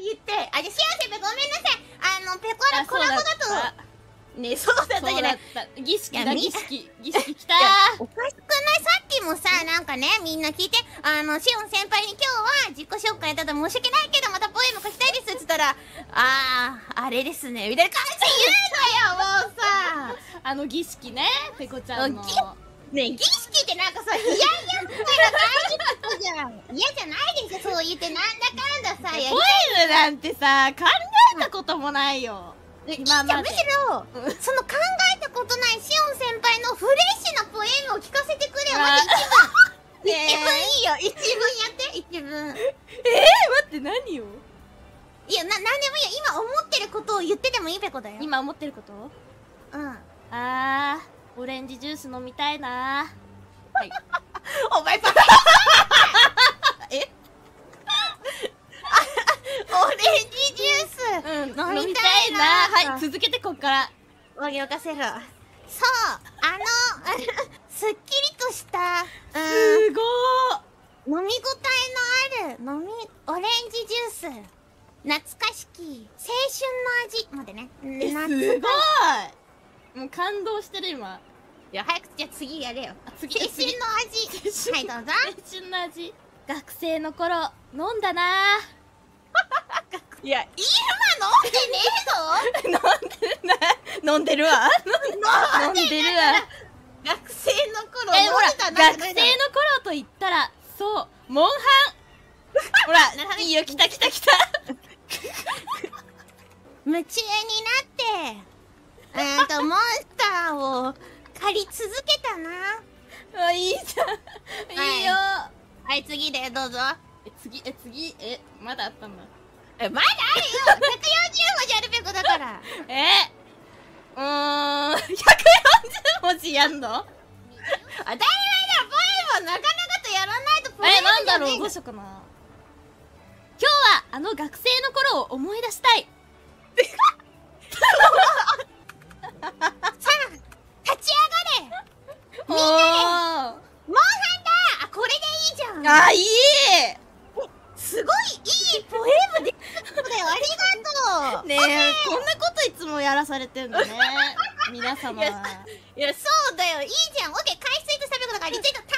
言ってあじゃあしおせぺごめんなさい。あのペコラコラボだと。ねそうだったじゃない。儀式だ儀式。儀式きた。おかしくない？さっきもさなんかねみんな聞いて。あのしおん先輩に今日は自己紹介だと申し訳ないけどまたポエム書きたいですっつったらあああれですね。みたいな感じ言うなよもうさ。あの儀式ねペコちゃんの。ね儀式ってなんかさいやいやっぽいな嫌じゃないでしょそう言って。なんだかんださポエムなんてさ考えたこともないよ。今まで。むしろ、うん、その考えたことないしおん先輩のフレッシュなポエムを聞かせてくれよ。一文。一文いいよ。一文やって。一文。えー、待って何を？いやな何でもいいよ。今思ってることを言っててもいいペコだよ。今思ってること？うん。あーオレンジジュース飲みたいなはい。お前さえオレンジジュース、うん、飲みたいな。はい続けてこっから。わぎおかせるそうあのすっきりとしたすごー。飲み応えのある飲みオレンジジュース。懐かしき青春の味。までね。えすごい。もう感動してる今。いや早くじゃあ次やれよ。次青春の味。はいどうぞ。青春の味。学生の頃飲んだないや今飲んでねえの？飲んでる飲んでるわ。飲んでるわ。学生の頃えほら学生の頃と言ったらそうモンハン。ほらいいよ来た来た来た。夢中になって。えっとモンスターを借り続けたな。あいいじゃん。いいよ。はい次でどうぞ。え次え次えまだあったんだえまだあるよ！140文字あるべこだから。えうーん140文字やんの？あ当たり前だポエムなかなかとやらないとポエムえなんだろうどうしよう？かな今日はあの学生の頃を思い出したい。さあ立ち上がれ！みんなでモンハンだ！あこれでいいじゃん。あいい！すごいいいポエムでだよありがとうそんなこといつもやらされてんのね。皆様。いやそうだよ。いいじゃん。オッケー。海水と食べ物がリツイート